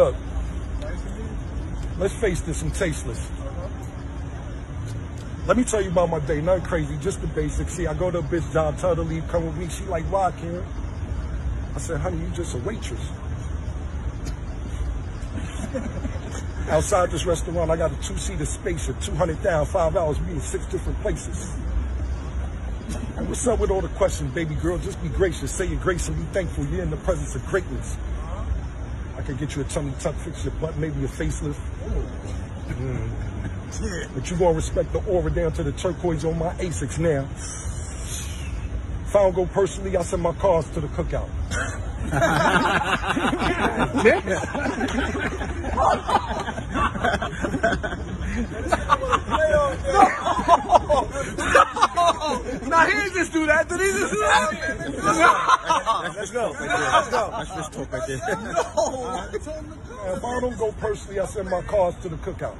Look, let's face this, I'm tasteless. Let me tell you about my day. Nothing crazy, just the basics. See, I go to a bitch job, tell her to leave, come with me. She like, why, Karen? I said, honey, you just a waitress. Outside this restaurant, I got a two-seater spaceship, 200 down, five hours, be in six different places. And what's up with all the questions, baby girl? Just be gracious. Say your grace and be thankful. You're in the presence of greatness. I could get you a tummy tuck, fix your butt, maybe a facelift. Mm. But you gonna respect the aura down to the turquoise on my Asics now. If I don't go personally, I send my cars to the cookout. Now he didn't just do that. Did he just? Let's go. Let's go. Let's just talk right there. If I don't go personally, I send my cars to the cookout.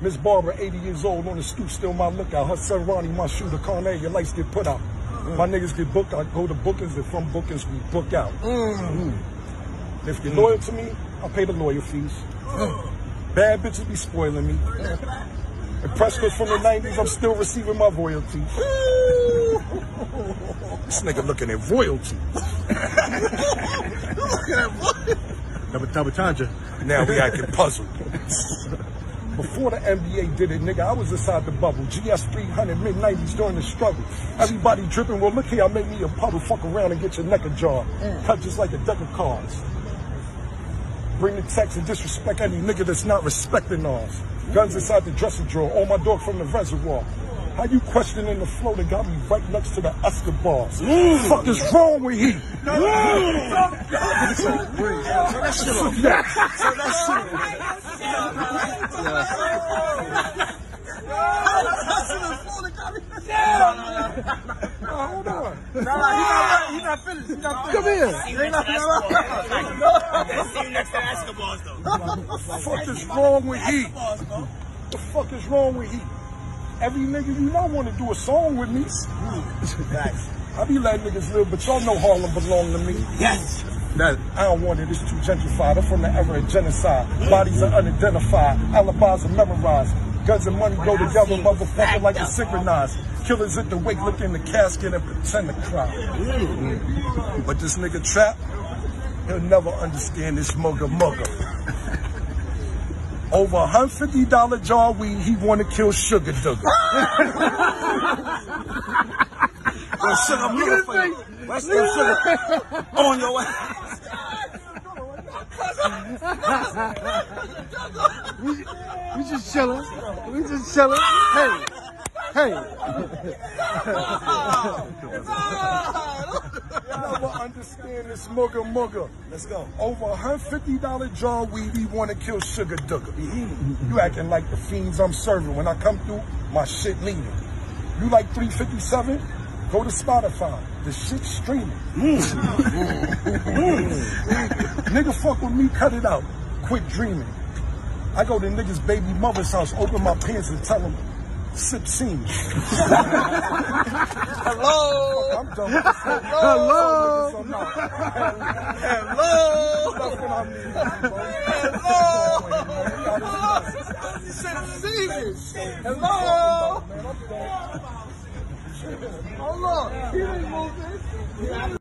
Miss Barbara, 80 years old, on the stoop, still my lookout. Her son Ronnie, my shooter, Carnay, your lights get put out. Mm. My niggas get booked, I go to bookings, and from bookings, we book out. Mm. mm. If you're loyal to me, I pay the lawyer fees. Mm. Bad bitches be spoiling me. Impressed us from the 90s, I'm still receiving my royalties. This nigga looking at royalty. Double, double tanja. Now we acting puzzled. Before the NBA did it, nigga, I was inside the bubble. GS 300 mid 90s during the struggle. Everybody dripping. Well, look here, I made me a puddle. Fuck around and get your neck ajar. Mm. Cut just like a deck of cards. Bring the text and disrespect any nigga that's not respecting ours. Guns inside the dressing drawer. All my dog from the reservoir. How you questioning the flow that got me right next to the Escobars? Mm. Fuck is wrong with he? Hold on. Nah, nah, he not, he not finished. He not finished. Come here. He not finished. fuck is wrong with he? The fuck is wrong with he? Every nigga you know want to do a song with me. I be letting niggas live, but y'all know Harlem belong to me. Yes. That I don't want it, it's too gentrified. I'm from the era of genocide. Bodies are unidentified, alibis are memorized. Guns and money go together, motherfucker, like it's synchronized. Killers at the wake, look in the casket and pretend to cry. But this nigga trap, he'll never understand this mugger mugger. Over a $150 jar of weed, he want to kill Sugar Dugger. Well, sugar motherfucker. What's that sugar? On your ass. We just chilling. We just chilling. Hey. Hey. Never understand this mugger mugger. Let's go. Over a $150 jar weed, he want to kill Sugar Dugger. Mm-hmm. You acting like the fiends I'm serving. When I come through, my shit leaning. You like 357? Go to Spotify. The shit's streaming. Mm. Mm. Mm. Nigga fuck with me, cut it out. Quit dreaming. I go to niggas' baby mother's house, open my pants and tell them, sip semen. Hello. I'm done with this. Hello. So. Hello. That's what I mean. Hello. Hello. Man, I'm done. Hold on. He didn't move this.